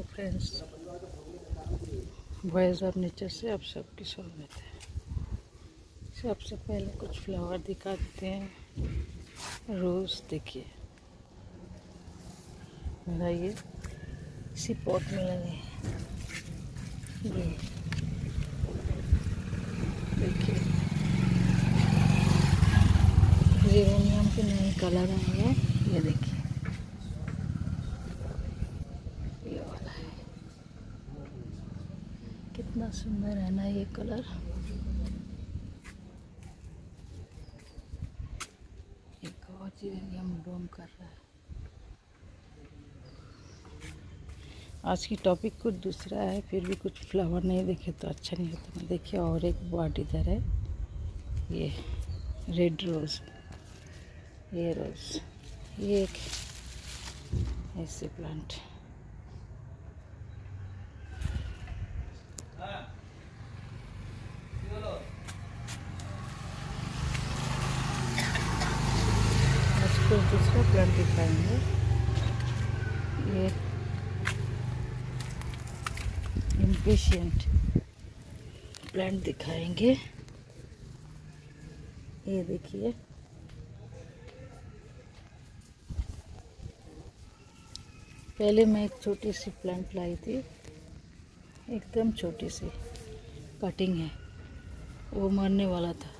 Hello friends. Voice of nature से आप सबकी स्वागत है। सबसे पहले कुछ फ्लावर दिखा देते हैं। रोज़ देखिए। मेरा ये इसी पॉट में लगे ये देखिए। जेरोनियम के नए कलर आए हैं। ये देखिए ये वाला है कितना सुंदर है ना ये कलर। एक और जेरेनियम ब्लूम कर रहा है। आज की टॉपिक कुछ दूसरा है, फिर भी कुछ फ्लावर नहीं देखे तो अच्छा नहीं होता। देखिए, और एक बॉट इधर है, ये रेड रोज़ ये रोज़ ये एक ऐसे प्लांट आज कुछ दूसरा प्लांट दिखाएँगे। ये इम्पेशेंट प्लांट दिखाएँगे। ये देखिए। पहले मैं एक छोटी सी प्लांट लाई थी। एकदम छोटी सी। कटिंग है। वो मरने वाला था।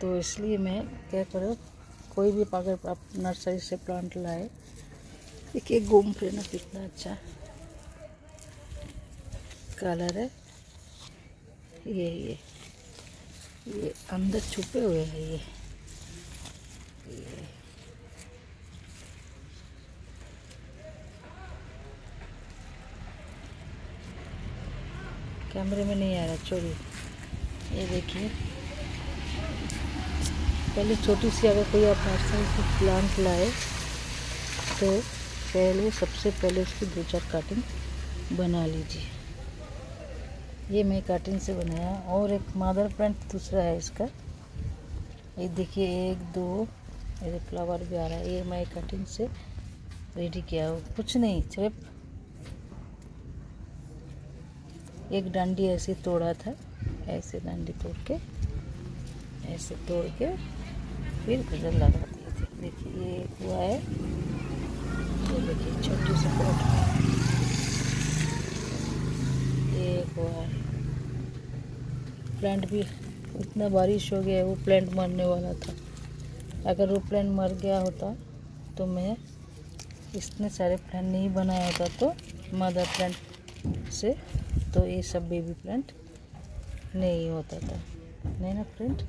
तो इसलिए मैं क्या करो? कोई भी अगर आप नर्सरी से प्लांट लाए। देखिए, घूम फिरना कितना अच्छा कलर है। ये ये ये अंदर छुपे हुए हैं ये। कैमरे में नहीं आ रहा चोरी ये देखिए। पहले छोटी सी अगर कोई आप नर्सरी से प्लांट लाए तो पहले, सबसे पहले उसकी दो चार कटिंग बना लीजिए। ये मैं कटिंग से बनाया, और एक मादर प्लांट दूसरा है इसका। ये देखिए, एक, दो, ये फ्लावर भी आ रहा है, ये मैं कटिंग से रेडी किया हूँ। कुछ नहीं, सिर्फ़ एक डंडी ऐसे तोड़ा था, ऐसे डंडी तोड़ के, ऐसे तोड़ के फिर गज़ल लगा दिए थे। देखिए, ये हुआ है। ये देखिए, छोटी सी पॉट ये हुआ है। प्लांट भी इतना बारिश हो गया वो प्लांट मरने वाला था। अगर वो प्लांट मर गया होता तो मैं इतने सारे प्लांट नहीं बनाया होता तो मदर प्लांट से तो ये सब बेबी प्लांट नहीं होता था। नहीं ना फ्रेंड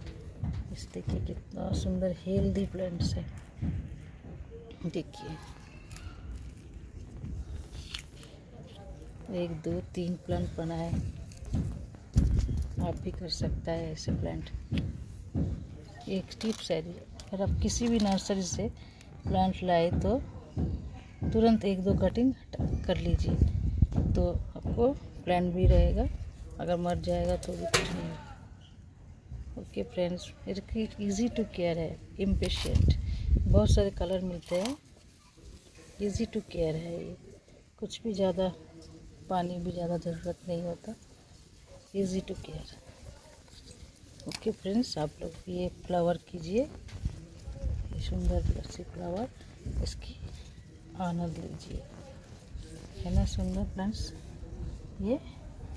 इस देखिए कितना सुंदर हेल्दी प्लांट्स है। देखिए। एक, दो, तीन प्लांट बनाए आप भी कर सकता है ऐसे प्लांट एक टिप्स है अगर आप किसी भी नर्सरी से प्लांट लाए तो तुरंत एक, दो कटिंग कर लीजिए। तो आपको प्लांट भी रहेगा, अगर मर जाएगा तो भी कुछ नहीं okay friends easy to care है इम्पेशेंट बहुत सारे कलर मिलते हैं। इजी टू केयर है ये। कुछ भी ज़्यादा पानी, भी ज़्यादा ज़रूरत नहीं होता। Easy to care okay friends आप लोग भी ये फ्लावर कीजिए। सुंदर सी फ्लावर इसकी आनंद लीजिए। है ना, सुंदर फ्रेंड्स ये?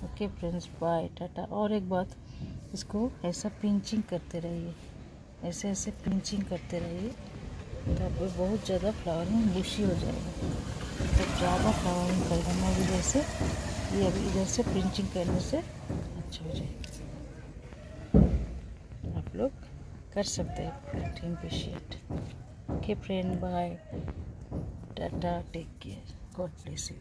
Okay friends bye tata. और एक बात इसको ऐसा पिंचिंग करते रहिए। ऐसे ऐसे पिंचिंग करते रहिए तो आपको बहुत ज़्यादा फ्लावरिंग बुशी हो जाएगा। तो ज़्यादा फ्लावरिंग कर मैं इधर से, ये अभी इधर से पिंचिंग करने से अच्छा हो जाएगा। आप लोग कर सकते हैं plant इम्पेशिएट okay friend bye tata take care God bless you